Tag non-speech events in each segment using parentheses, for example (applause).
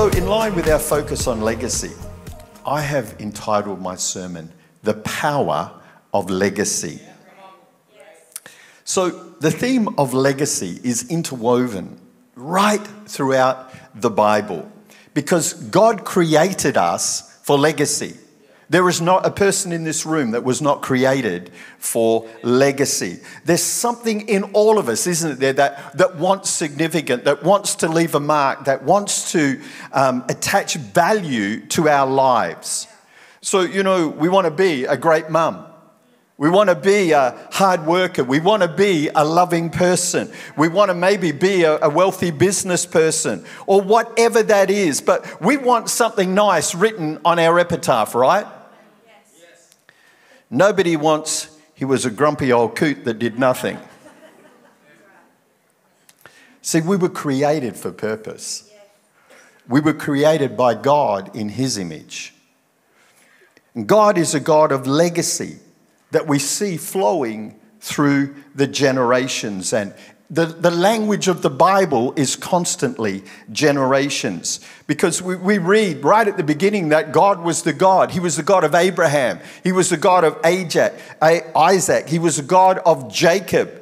So, in line with our focus on legacy, I have entitled my sermon, The Power of Legacy. So, the theme of legacy is interwoven right throughout the Bible because God created us for legacy. There is not a person in this room that was not created for legacy. There's something in all of us, isn't there, that, that wants significant, that wants to leave a mark, that wants to um, attach value to our lives. So, you know, we want to be a great mum. We want to be a hard worker. We want to be a loving person. We want to maybe be a, a, wealthy business person or whatever that is. But we want something nice written on our epitaph, right? Nobody wants, he was a grumpy old coot that did nothing. See, we were created for purpose. We were created by God in his image. God is a God of legacy that we see flowing through the generations. And the, the language of the Bible is constantly generations. Because we, we read right at the beginning that God was the God. He was the God of Abraham. He was the God of Isaac. He was the God of Jacob.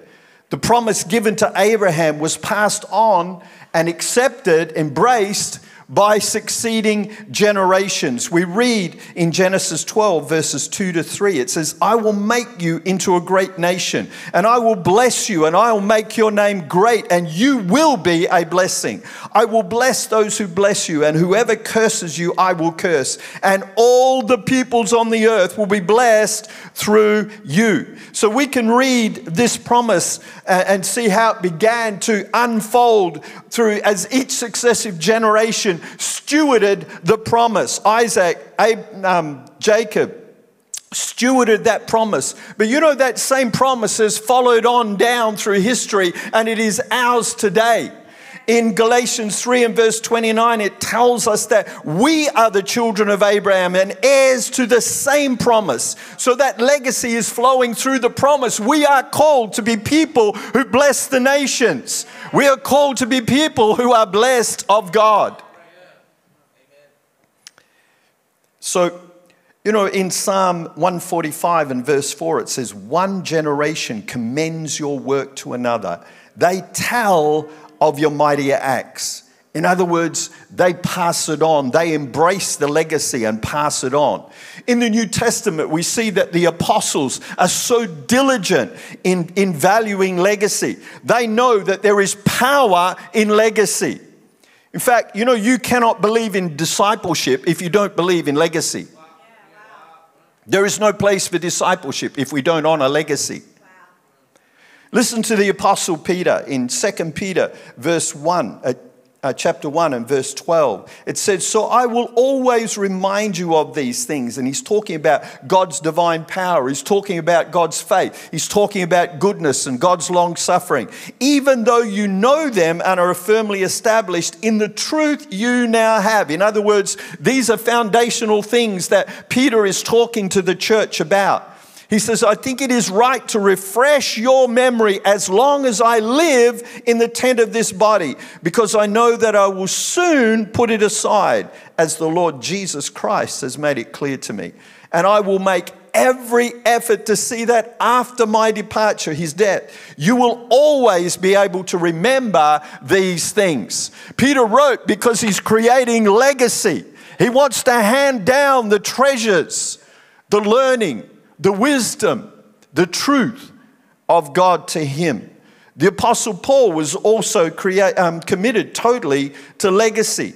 The promise given to Abraham was passed on and accepted, embraced by succeeding generations. We read in Genesis 12, verses 2 to 3, it says, I will make you into a great nation, and I will bless you, and I will make your name great, and you will be a blessing. I will bless those who bless you, and whoever curses you, I will curse. And all the peoples on the earth will be blessed through you. So we can read this promise uh, and see how it began to unfold through as each successive generation stewarded the promise. Isaac, um, Jacob, stewarded that promise. But you know, that same promise has followed on down through history and it is ours today. In Galatians 3 and verse 29, it tells us that we are the children of Abraham and heirs to the same promise. So that legacy is flowing through the promise. We are called to be people who bless the nations. We are called to be people who are blessed of God. So, you know, in Psalm 145 and verse 4, it says, One generation commends your work to another. They tell of your mightier acts. In other words, they pass it on. They embrace the legacy and pass it on. In the New Testament, we see that the apostles are so diligent in, in valuing legacy. They know that there is power in legacy. In fact, you know, you cannot believe in discipleship if you don't believe in legacy. There is no place for discipleship if we don't honor legacy. Listen to the Apostle Peter in 2 Peter, verse 1, uh, chapter 1 and verse 12. It says, So I will always remind you of these things. And he's talking about God's divine power. He's talking about God's faith. He's talking about goodness and God's long suffering. Even though you know them and are firmly established in the truth you now have. In other words, these are foundational things that Peter is talking to the church about. He says, I think it is right to refresh your memory as long as I live in the tent of this body, because I know that I will soon put it aside, as the Lord Jesus Christ has made it clear to me. And I will make every effort to see that after my departure, his death, you will always be able to remember these things. Peter wrote because he's creating legacy. He wants to hand down the treasures, the learning, the wisdom, the truth of God to him. The Apostle Paul was also create, um, committed totally to legacy.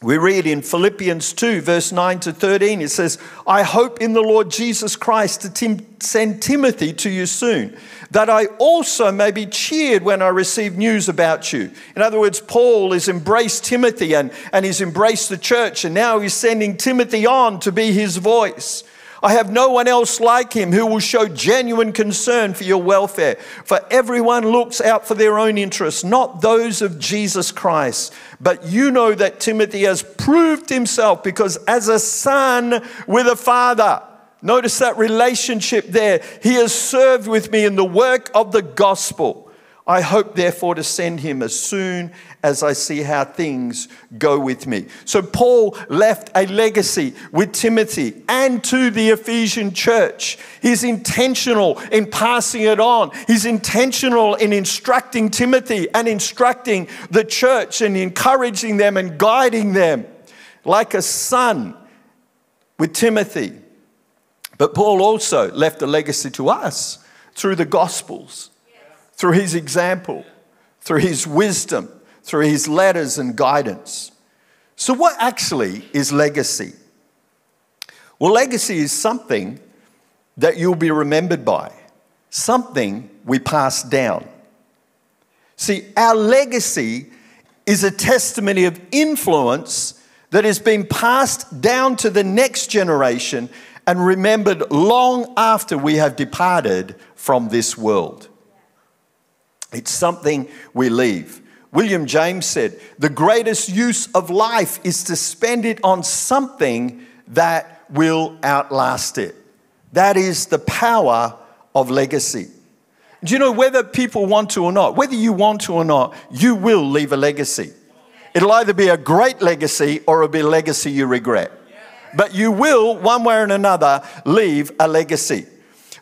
We read in Philippians 2, verse 9 to 13, it says, I hope in the Lord Jesus Christ to tim- send Timothy to you soon, that I also may be cheered when I receive news about you. In other words, Paul has embraced Timothy and, and he's embraced the church, and now he's sending Timothy on to be his voice. I have no one else like him who will show genuine concern for your welfare. For everyone looks out for their own interests, not those of Jesus Christ. But you know that Timothy has proved himself because as a son with a father, notice that relationship there, he has served with me in the work of the gospel. I hope, therefore, to send him as soon as I see how things go with me. So, Paul left a legacy with Timothy and to the Ephesian church. He's intentional in passing it on, he's intentional in instructing Timothy and instructing the church and encouraging them and guiding them like a son with Timothy. But Paul also left a legacy to us through the Gospels through his example, through his wisdom, through his letters and guidance. So, what actually is legacy? Well, legacy is something that you'll be remembered by, something we pass down. See, our legacy is a testimony of influence that has been passed down to the next generation and remembered long after we have departed from this world. It's something we leave. William James said, The greatest use of life is to spend it on something that will outlast it. That is the power of legacy. Do you know whether people want to or not, whether you want to or not, you will leave a legacy. It'll either be a great legacy or it'll be a legacy you regret. But you will, one way or another, leave a legacy.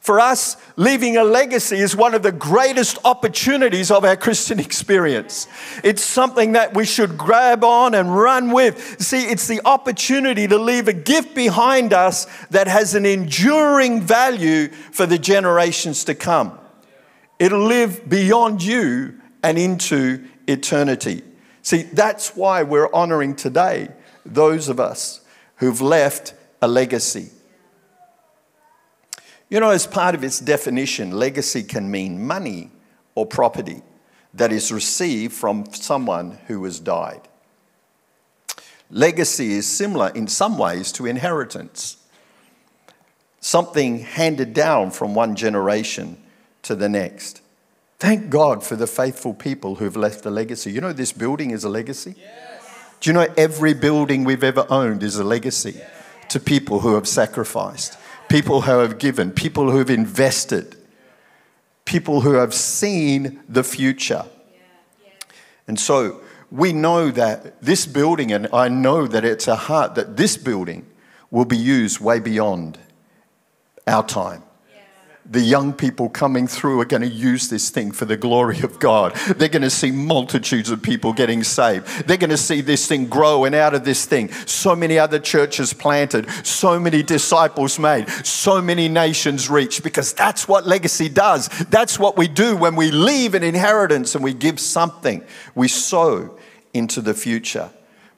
For us, leaving a legacy is one of the greatest opportunities of our Christian (laughs) experience. It's something that we should grab on and run with. See, it's the opportunity to leave a gift behind us that has an enduring value for the generations to come. It'll live beyond you and into eternity. See, that's why we're honoring today those of us who've left a legacy. You know, as part of its definition, legacy can mean money or property that is received from someone who has died. Legacy is similar in some ways to inheritance, something handed down from one generation to the next. Thank God for the faithful people who've left a legacy. You know, this building is a legacy? Yes. Do you know every building we've ever owned is a legacy yes. to people who have sacrificed? People who have given, people who have invested, people who have seen the future. And so we know that this building, and I know that it's a heart that this building will be used way beyond our time the young people coming through are going to use this thing for the glory of God. They're going to see multitudes of people getting saved. They're going to see this thing grow, and out of this thing, so many other churches planted, so many disciples made, so many nations reached, because that's what legacy does. That's what we do when we leave an inheritance and we give something. We sow into the future.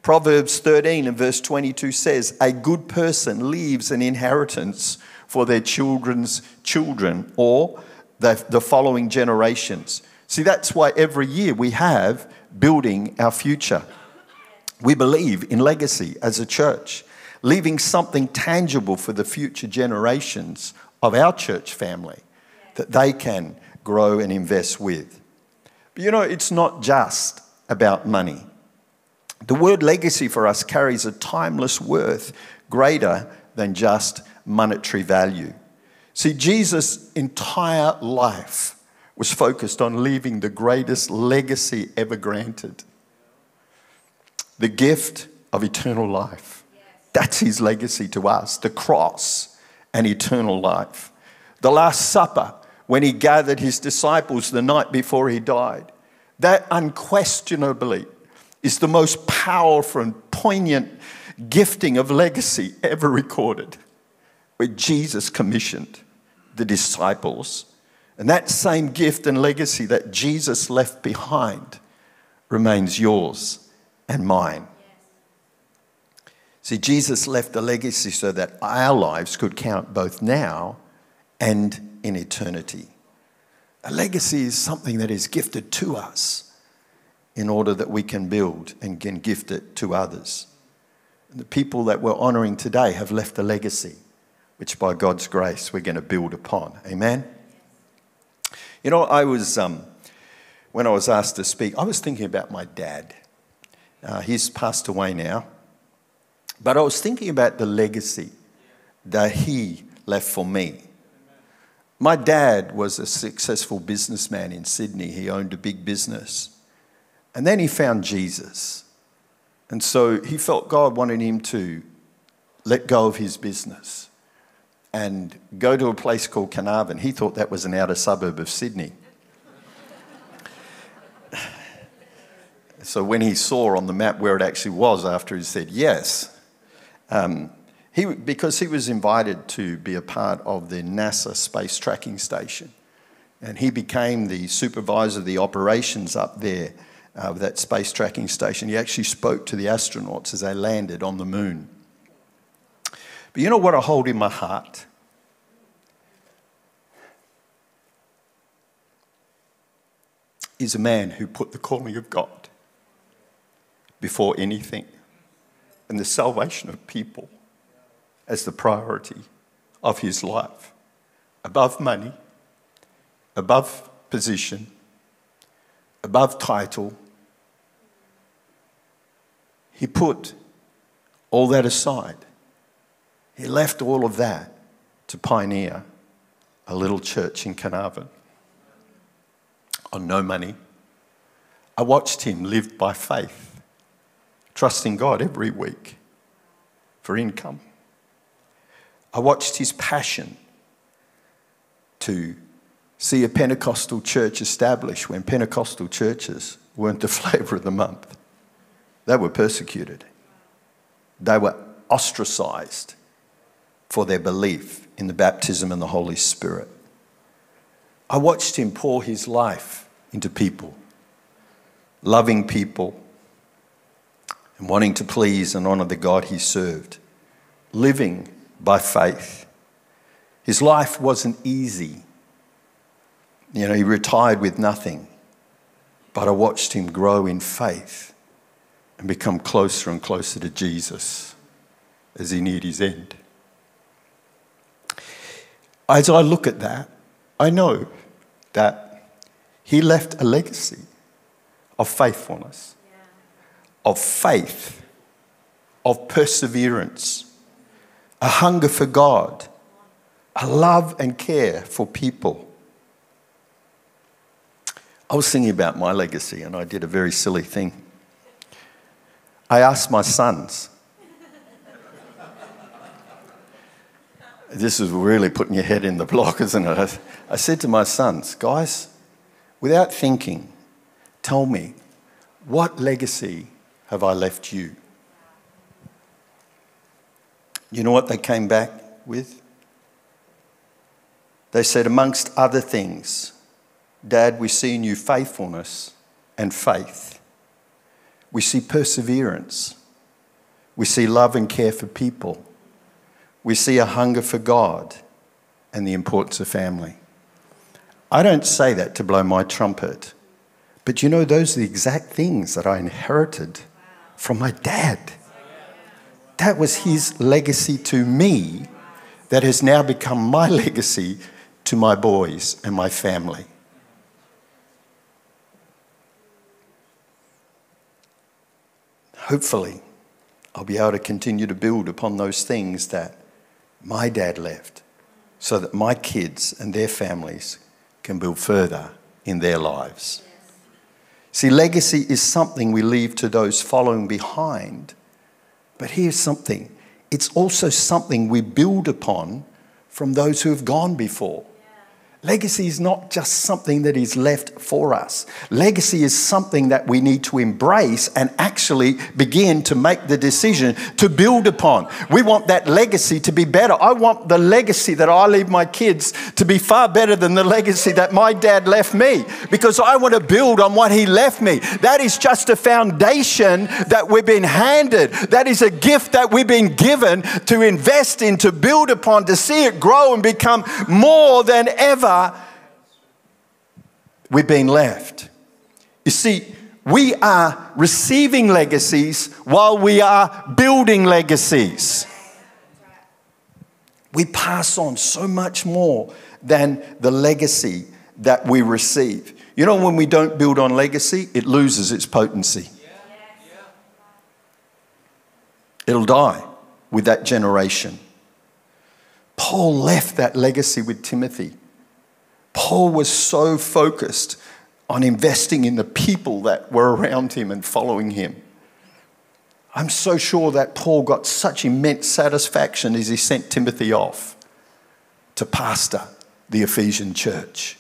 Proverbs 13 and verse 22 says, A good person leaves an inheritance for their children's children or the, the following generations. See, that's why every year we have building our future. We believe in legacy as a church, leaving something tangible for the future generations of our church family that they can grow and invest with. But you know, it's not just about money. The word legacy for us carries a timeless worth greater than just monetary value. See, Jesus' entire life was focused on leaving the greatest legacy ever granted the gift of eternal life. That's his legacy to us the cross and eternal life. The Last Supper, when he gathered his disciples the night before he died, that unquestionably is the most powerful and poignant gifting of legacy ever recorded where Jesus commissioned the disciples. And that same gift and legacy that Jesus left behind remains yours and mine. See, Jesus left a legacy so that our lives could count both now and in eternity. A legacy is something that is gifted to us in order that we can build and can gift it to others. And the people that we're honoring today have left a legacy which by God's grace we're going to build upon. Amen? You know, I was, um, when I was asked to speak, I was thinking about my dad. Uh, he's passed away now. But I was thinking about the legacy that he left for me. My dad was a successful businessman in Sydney. He owned a big business. And then he found Jesus. And so he felt God wanted him to let go of his business and go to a place called Carnarvon. He thought that was an outer suburb of Sydney. so when he saw on the map where it actually was after he said yes, um, he, because he was invited to be a part of the NASA space tracking station. And he became the supervisor of the operations up there uh, that space tracking station. He actually spoke to the astronauts as they landed on the moon. But you know what I hold in my heart? Is a man who put the calling of God before anything and the salvation of people as the priority of his life, above money, above position, above title. He put all that aside. He left all of that to pioneer a little church in Carnarvon on no money. I watched him live by faith, trusting God every week for income. I watched his passion to see a Pentecostal church established when Pentecostal churches weren't the (laughs) flavour of the month. They were persecuted, they were ostracised for their belief in the baptism and the Holy Spirit. I watched him pour his life into people, loving people, and wanting to please and honour the God he served, living by faith. His life wasn't easy. You know, he retired with nothing. But I watched him grow in faith and become closer and closer to Jesus as he neared his end. As I look at that, I know that he left a legacy of faithfulness, of faith, of perseverance a hunger for God, a love and care for people. I was thinking about my legacy and I did a very silly thing. I asked my sons, this is really putting your head in the block, (laughs) isn't it? I said to my sons, guys, without thinking, tell me, what legacy have I left you? You know what they came back with? They said, amongst other things, Dad, we see in you faithfulness and faith. We see perseverance. We see love and care for people. We see a hunger for God and the importance of family. I don't say that to blow my trumpet, but you know, those are the exact things that I inherited from my dad that was his legacy to me that has now become my (laughs) legacy to my boys and my family. Hopefully, I'll be able to continue to build upon those things that my dad left so that my kids and their families can build further in their lives. See, legacy is something we leave to those following behind but here's something it's also something we build upon from those who have gone before. Legacy is not just something that is left for us. Legacy is something that we need to embrace and actually begin to make the decision to build upon. We want that legacy to be better. I want the legacy that I leave my kids to be far better than the legacy that my dad left me because I want to build on what he left me. That is just a foundation that we've been handed. That is a gift that we've been given to invest in, to build upon, to see it grow and become more than ever we've been left. You see, we are receiving legacies while we are building legacies. We pass on so much more than the legacy that we receive. You know, when we don't build on legacy, it loses its potency. It'll die with that generation. Paul left that legacy with Timothy Paul was so focused on investing in the people that were around him and following him. I'm so sure that Paul got such immense satisfaction as he sent Timothy off to pastor the Ephesian church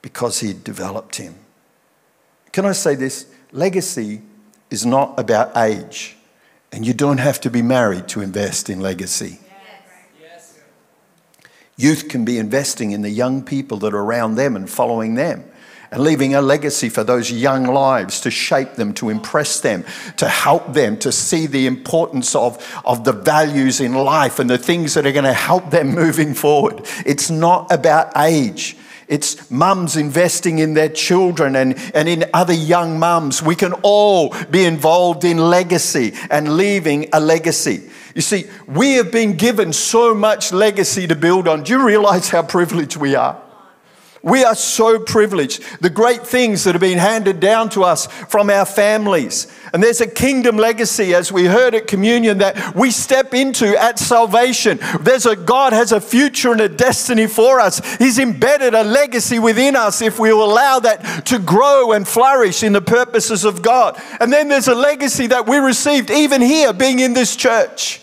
because he developed him. Can I say this? Legacy is not about age, and you don't have to be married to invest in legacy. Youth can be investing in the young people that are around them and following them and leaving a legacy for those young lives to shape them, to impress them, to help them to see the importance of, of the values in life and the things that are going to help them (laughs) moving forward. It's not about age. It's mums investing in their children and, and in other young mums. We can all be involved in legacy and leaving a legacy. You see, we have been given so much legacy to build on. Do you realize how privileged we are? We are so privileged. The great things that have been handed down to us from our families. And there's a kingdom legacy, as we heard at communion, that we step into at salvation. There's a God has a future and a destiny for us. He's embedded a legacy within us if we will allow that to grow and flourish in the purposes of God. And then there's a legacy that we received even here, being in this church.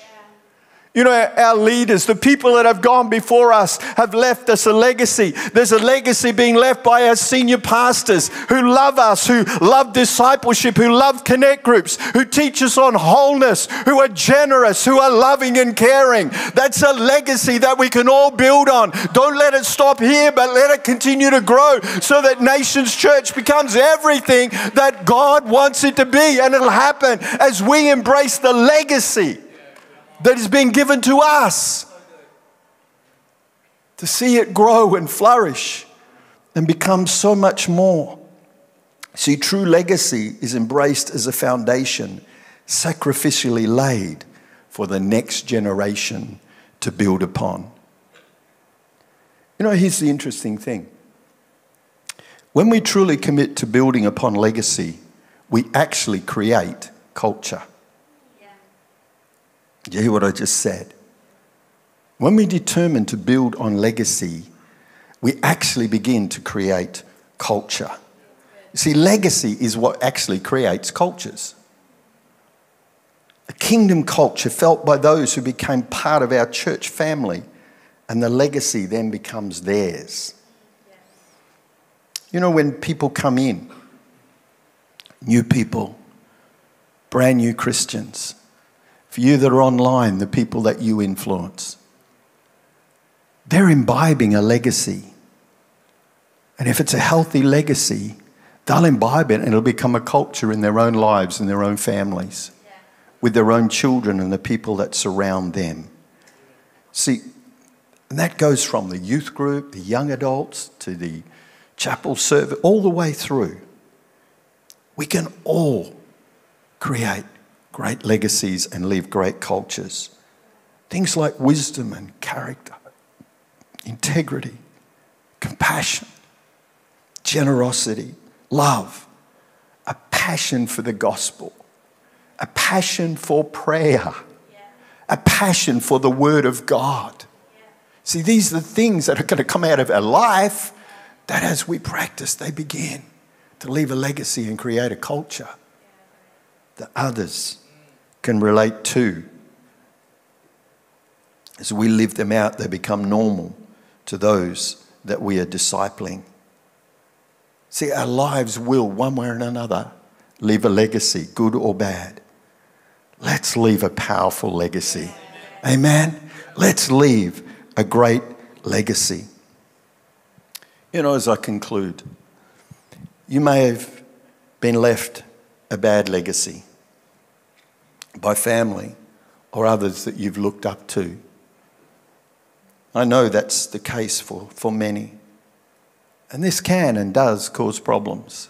You know, our leaders, the people that have gone before us, have left us a legacy. There's a legacy being left by our senior pastors who love us, who love discipleship, who love connect groups, who teach us on wholeness, who are generous, who are loving and caring. That's a legacy that we can all build on. Don't let it stop here, but let it continue to grow so that Nations Church becomes everything that God wants it to be. And it'll happen as we embrace the legacy that is being given to us. To see it grow and flourish and become so much more. See, true legacy is embraced as a foundation sacrificially laid for the next generation to build upon. You know, here's the interesting thing. When we truly commit to building upon legacy, we actually create culture. You hear what I just said? When we determine to build on legacy, we actually begin to create culture. See, legacy is what actually creates cultures. A kingdom culture felt by those who became part of our church family, and the legacy then becomes theirs. You know, when people come in, new people, brand new Christians, for you that are online, the people that you influence. They're imbibing a legacy. And if it's a healthy legacy, they'll imbibe it and it'll become a culture in their own lives, in their own families, yeah. with their own children and the people that surround them. See, and that goes from the youth group, the young adults, to the chapel service, all the way through. We can all create great legacies and leave great cultures. Things like wisdom and character, integrity, compassion, generosity, love, a passion for the gospel, a passion for prayer, a passion for the word of God. See, these are the things that are going to come out of our life that as we practice, they begin to leave a legacy and create a culture that others can relate to. As we live them out, they become normal to those that we are discipling. See, our lives will, one way or another, leave a legacy, good or bad. Let's leave a powerful legacy. Amen. Let's leave a great legacy. You know, as I conclude, you may have been left a bad legacy by family or others that you've looked up to. I know that's the case for, for many. And this can and does cause problems.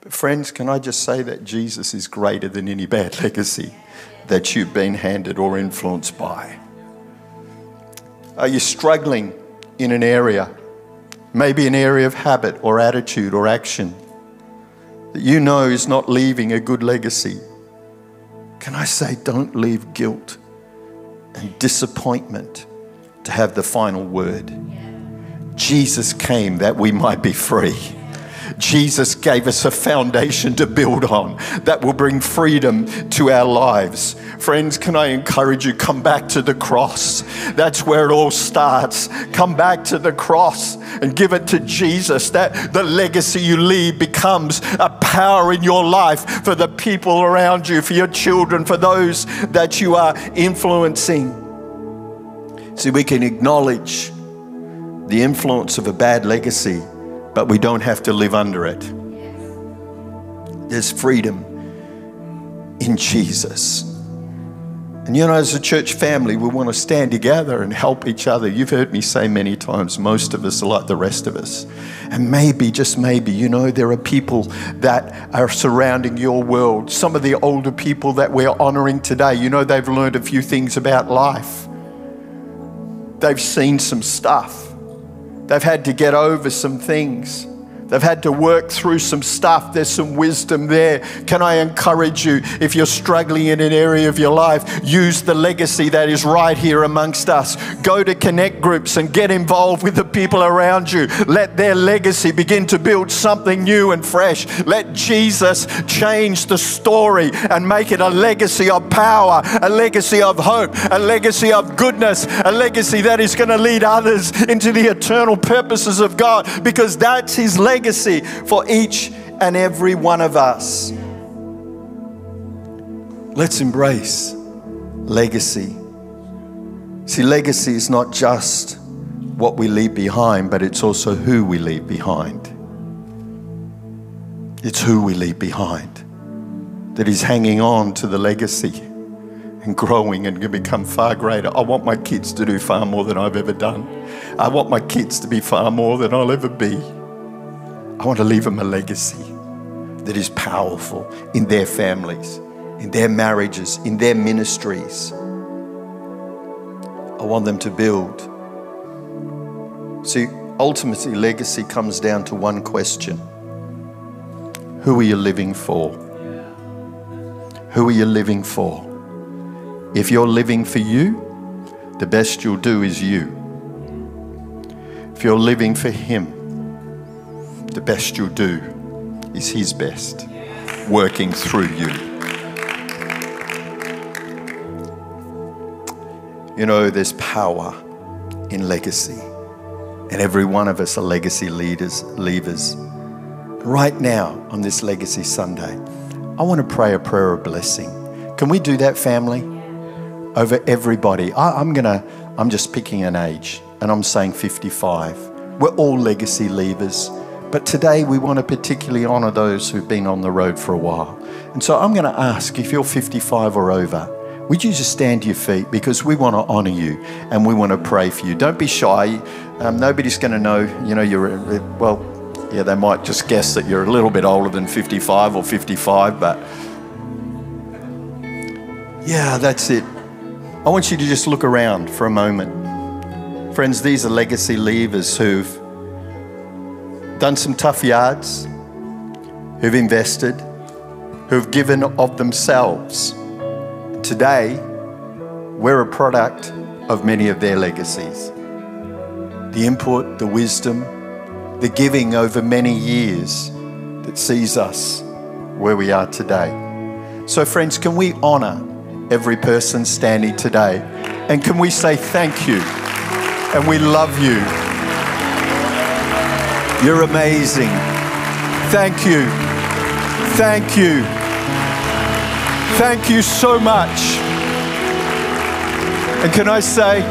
But, friends, can I just say that Jesus is greater than any bad legacy that you've been handed or influenced by? Are you struggling in an area, maybe an area of habit or attitude or action that you know is not leaving a good legacy? Can I say, don't leave guilt and disappointment to have the final word? Jesus came that we might be free. Jesus gave us a foundation to build on that will bring freedom to our lives. Friends, can I encourage you? Come back to the cross. That's where it all starts. Come back to the cross and give it to Jesus. That the legacy you leave becomes a power in your life for the people around you, for your children, for those that you are influencing. See, we can acknowledge the influence of a bad legacy but we don't have to live under it. There's freedom in Jesus. And you know, as a church family, we want to stand together and help each other. You've heard me say many times, most of us are like the rest of us. And maybe, just maybe, you know, there are people that are surrounding your world. Some of the older people that we're honoring today, you know, they've learned a few things about life, they've seen some stuff. They've had to get over some things. They've had to work through some stuff. There's some wisdom there. Can I encourage you, if you're struggling in an area of your life, use the legacy that is right here amongst us. Go to connect groups and get involved with the people around you. Let their legacy begin to build something new and fresh. Let Jesus change the story and make it a legacy of power, a legacy of hope, a legacy of goodness, a legacy that is going to lead others into the eternal purposes of God because that's his legacy legacy for each and every one of us. Let's embrace legacy. See, legacy is not just what we leave behind, but it's also who we leave behind. It's who we leave behind that is hanging on to the legacy and growing and become far greater. I want my kids to do far more than I've ever done. I want my kids to be far more than I'll ever be. I want to leave them a legacy that is powerful in their families, in their marriages, in their ministries. I want them to build. See, ultimately, legacy comes down to one question Who are you living for? Who are you living for? If you're living for you, the best you'll do is you. If you're living for Him, the best you'll do is His best, working through you. You know, there's power in legacy, and every one of us are legacy leaders, leavers. Right now, on this Legacy Sunday, I want to pray a prayer of blessing. Can we do that, family? Over everybody. I, I'm gonna, I'm just picking an age, and I'm saying 55. We're all legacy leavers. But today we want to particularly honor those who've been on the road for a while. And so I'm going to ask if you're 55 or over, would you just stand to your feet because we want to honor you and we want to pray for you. Don't be shy. Um, nobody's going to know, you know, you're, well, yeah, they might just guess that you're a little bit older than 55 or 55, but yeah, that's it. I want you to just look around for a moment. Friends, these are legacy leavers who've done some tough yards, who've invested, who've given of themselves. Today, we're a product of many of their legacies. The input, the wisdom, the giving over many years that sees us where we are today. So, friends, can we honor every person standing today? And can we say thank you? And we love you. You're amazing. Thank you. Thank you. Thank you so much. And can I say,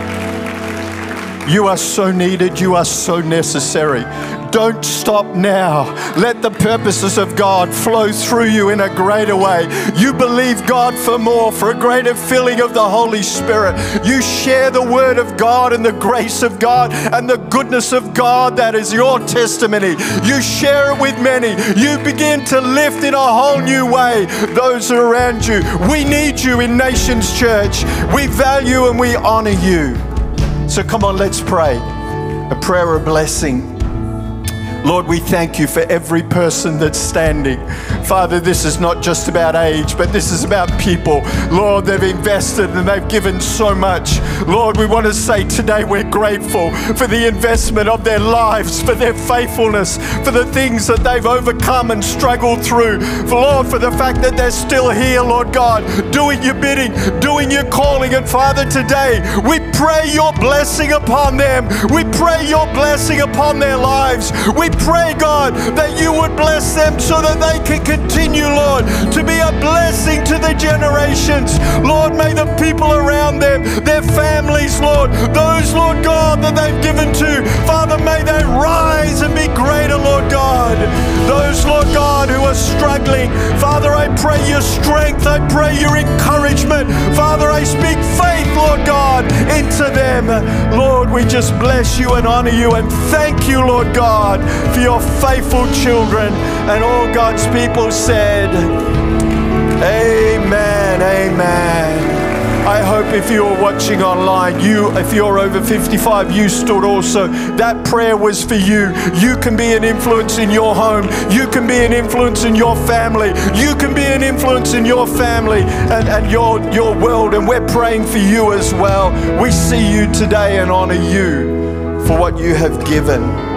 you are so needed, you are so necessary. Don't stop now. Let the purposes of God flow through you in a greater way. You believe God for more, for a greater filling of the Holy Spirit. You share the Word of God and the grace of God and the goodness of God that is your testimony. You share it with many. You begin to lift in a whole new way those around you. We need you in Nations Church. We value and we honor you. So come on, let's pray. A prayer of blessing Lord, we thank you for every person that's standing. Father, this is not just about age, but this is about people. Lord, they've invested and they've given so much. Lord, we want to say today we're grateful for the investment of their lives, for their faithfulness, for the things that they've overcome and struggled through. For Lord, for the fact that they're still here, Lord God, doing your bidding, doing your calling. And Father, today we pray your blessing upon them. We pray your blessing upon their lives. We pray, God, that you would bless them so that they can continue, Lord, to be a blessing to the generations. Lord, may the people around them, their families, Lord, those, Lord God, that they've given to, Father, may they rise and be greater, Lord God. Those, Lord God, who are struggling, Father, I pray your strength, I pray your encouragement. Father, I speak faith, Lord God, into them. Lord, we just bless you and honor you and thank you, Lord God, for your faithful children. And all God's people said, Amen, amen. I hope if you're watching online, you, if you're over 55, you stood also. That prayer was for you. You can be an influence in your home. You can be an influence in your family. You can be an influence in your family and, and your, your world. And we're praying for you as well. We see you today and honor you for what you have given.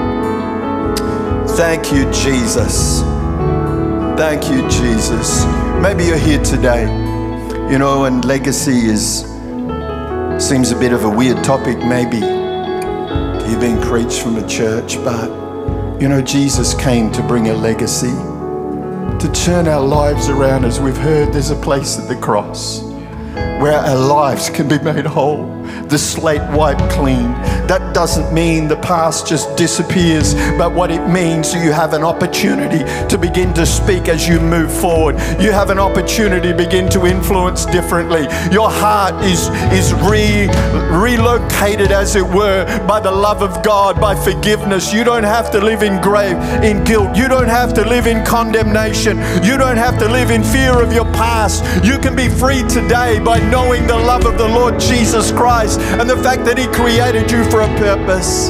Thank you, Jesus. Thank you, Jesus. Maybe you're here today, you know, and legacy is seems a bit of a weird topic, maybe. You've been preached from a church, but you know, Jesus came to bring a legacy, to turn our lives around. As we've heard, there's a place at the cross where our lives can be made whole, the slate wiped clean. That doesn't mean the past just disappears, but what it means is you have an opportunity to begin to speak as you move forward. You have an opportunity to begin to influence differently. Your heart is, is re, relocated, as it were, by the love of God, by forgiveness. You don't have to live in grave, in guilt. You don't have to live in condemnation. You don't have to live in fear of your past. You can be free today by knowing the love of the Lord Jesus Christ and the fact that He created you for a purpose.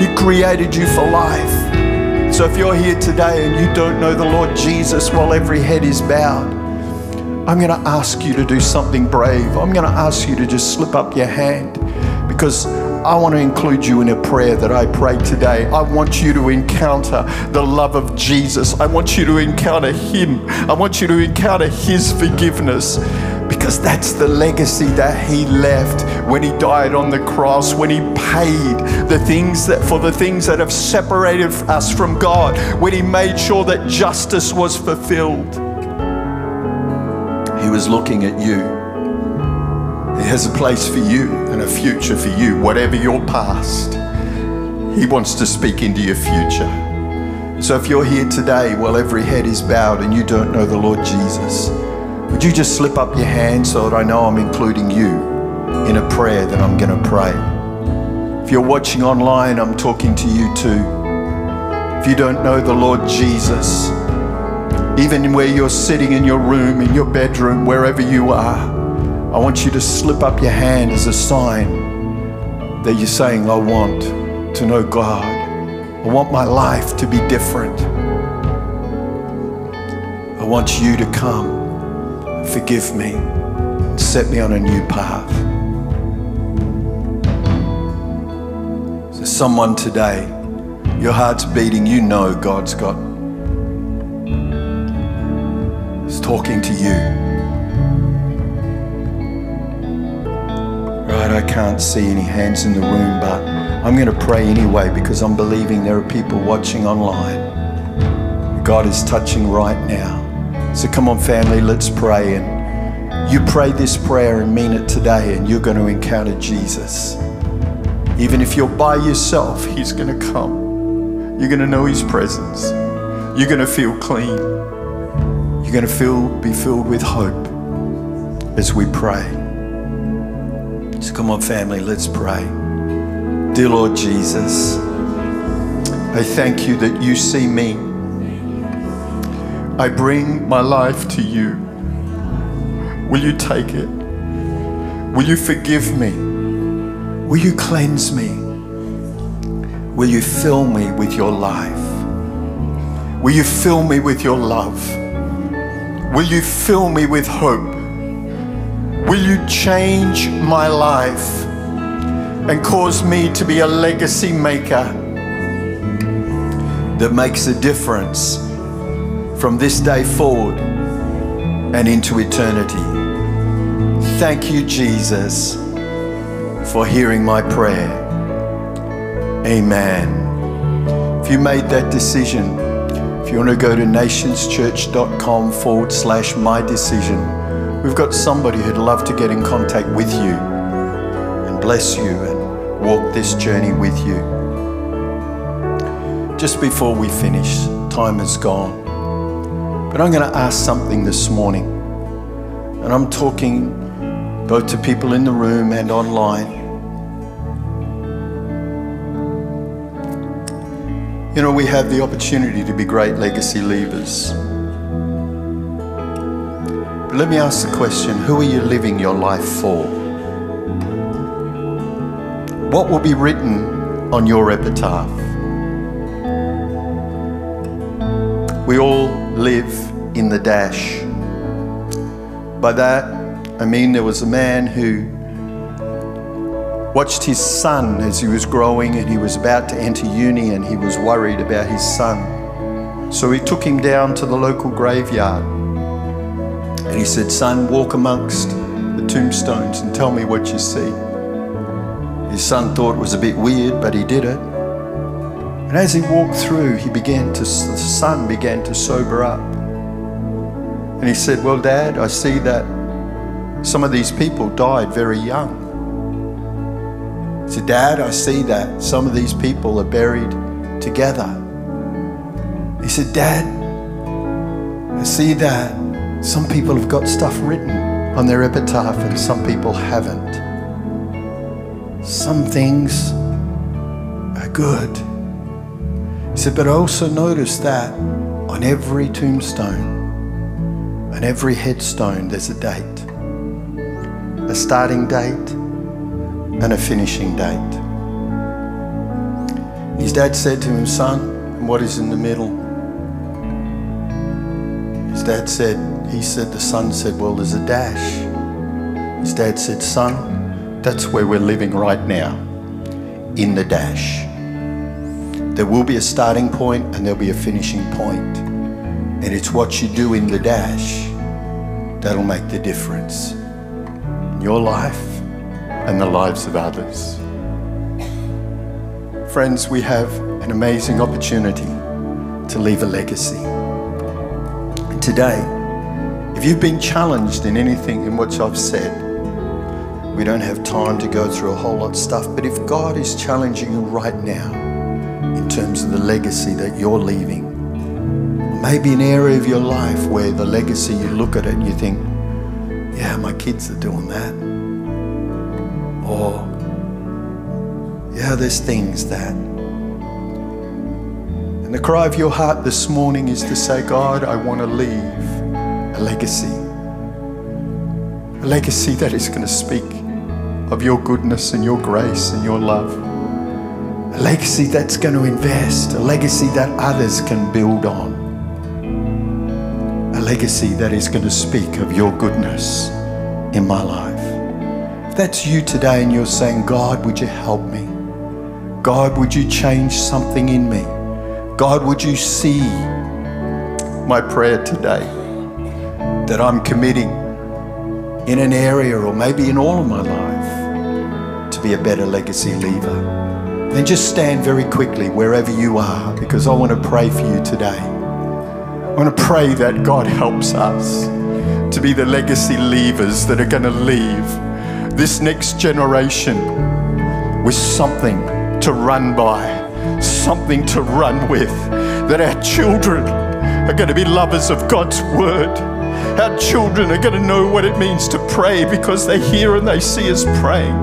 He created you for life. So if you're here today and you don't know the Lord Jesus while every head is bowed, I'm going to ask you to do something brave. I'm going to ask you to just slip up your hand because I want to include you in a prayer that I pray today. I want you to encounter the love of Jesus. I want you to encounter Him. I want you to encounter His forgiveness because that's the legacy that He left when He died on the cross, when He paid the things that for the things that have separated us from God, when He made sure that justice was fulfilled. He was looking at you. He has a place for you and a future for you, whatever your past. He wants to speak into your future. So if you're here today while every head is bowed and you don't know the Lord Jesus, would you just slip up your hand so that I know I'm including you in a prayer that I'm going to pray? If you're watching online, I'm talking to you too. If you don't know the Lord Jesus, even where you're sitting in your room, in your bedroom, wherever you are, I want you to slip up your hand as a sign that you're saying, I want to know God. I want my life to be different. I want you to come, forgive me, and set me on a new path. So, someone today, your heart's beating, you know God's got, He's talking to you. Right, I can't see any hands in the room, but I'm going to pray anyway because I'm believing there are people watching online. God is touching right now. So come on, family, let's pray. And you pray this prayer and mean it today, and you're going to encounter Jesus. Even if you're by yourself, He's going to come. You're going to know His presence. You're going to feel clean. You're going to feel, be filled with hope as we pray. So come on, family, let's pray. Dear Lord Jesus, I thank you that you see me. I bring my life to you. Will you take it? Will you forgive me? Will you cleanse me? Will you fill me with your life? Will you fill me with your love? Will you fill me with hope? Will you change my life and cause me to be a legacy maker that makes a difference from this day forward and into eternity? Thank you, Jesus, for hearing my prayer. Amen. If you made that decision, if you want to go to nationschurch.com forward slash my decision, We've got somebody who'd love to get in contact with you and bless you and walk this journey with you. Just before we finish, time is gone. But I'm going to ask something this morning. And I'm talking both to people in the room and online. You know, we have the opportunity to be great legacy leavers. But let me ask the question who are you living your life for? What will be written on your epitaph? We all live in the dash. By that, I mean there was a man who watched his son as he was growing and he was about to enter uni and he was worried about his son. So he took him down to the local graveyard and he said, Son, walk amongst the tombstones and tell me what you see. His son thought it was a bit weird, but he did it. And as he walked through, he began to, the son began to sober up. And he said, Well, Dad, I see that some of these people died very young. He said, Dad, I see that some of these people are buried together. He said, Dad, I see that some people have got stuff written on their epitaph and some people haven't. Some things are good. He said, but I also noticed that on every tombstone, on every headstone, there's a date a starting date and a finishing date. His dad said to him, Son, what is in the middle? His dad said, he said, the son said, Well, there's a dash. His dad said, Son, that's where we're living right now, in the dash. There will be a starting point and there'll be a finishing point. And it's what you do in the dash that'll make the difference in your life and the lives of others. Friends, we have an amazing opportunity to leave a legacy. And today, if you've been challenged in anything in which I've said, we don't have time to go through a whole lot of stuff, but if God is challenging you right now in terms of the legacy that you're leaving, maybe an area of your life where the legacy you look at it and you think, yeah, my kids are doing that. Or, yeah, there's things that. And the cry of your heart this morning is to say, God, I want to leave a legacy. A legacy that is going to speak of your goodness and your grace and your love. A legacy that's going to invest, a legacy that others can build on. A legacy that is going to speak of your goodness in my life. If that's you today and you're saying, God, would you help me? God, would you change something in me? God, would you see my prayer today? that I'm committing in an area or maybe in all of my life to be a better legacy leaver, then just stand very quickly wherever you are because I want to pray for you today. I want to pray that God helps us to be the legacy leavers that are going to leave this next generation with something to run by, something to run with, that our children are going to be lovers of God's word our children are going to know what it means to pray because they hear and they see us praying.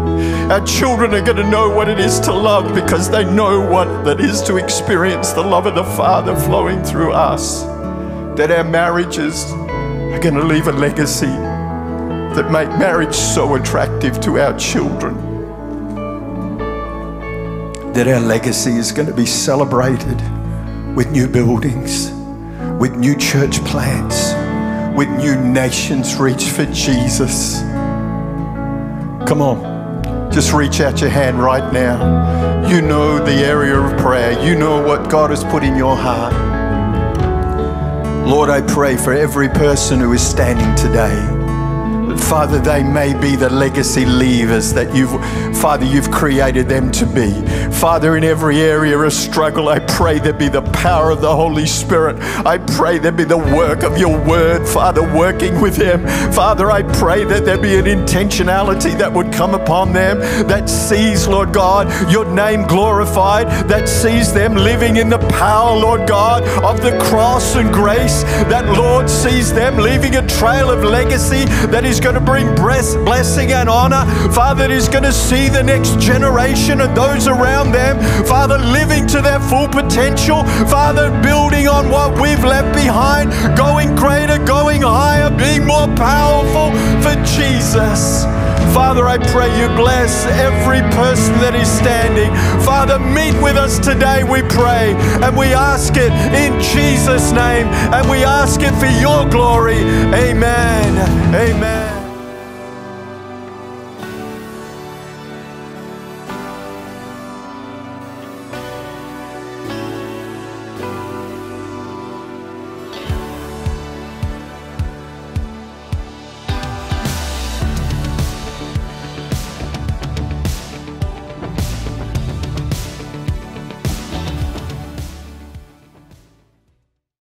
Our children are going to know what it is to love because they know what that is to experience the love of the Father flowing through us. That our marriages are going to leave a legacy that make marriage so attractive to our children. that our legacy is going to be celebrated with new buildings, with new church plants, with new nations reach for Jesus. Come on, just reach out your hand right now. You know the area of prayer, you know what God has put in your heart. Lord, I pray for every person who is standing today. Father, they may be the legacy leavers that you've, Father, you've created them to be. Father, in every area of struggle, I pray there be the power of the Holy Spirit. I pray there be the work of your word, Father, working with them. Father, I pray that there be an intentionality that would come upon them that sees, Lord God, your name glorified, that sees them living in the power, Lord God, of the cross and grace, that, Lord, sees them leaving a trail of legacy that is going to bring blessing and honor. Father, is going to see the next generation and those around them, Father, living to their full potential. Father, building on what we've left behind, going greater, going higher, being more powerful for Jesus. Father, I pray you bless every person that is standing. Father, meet with us today, we pray. And we ask it in Jesus' name. And we ask it for your glory. Amen. Amen.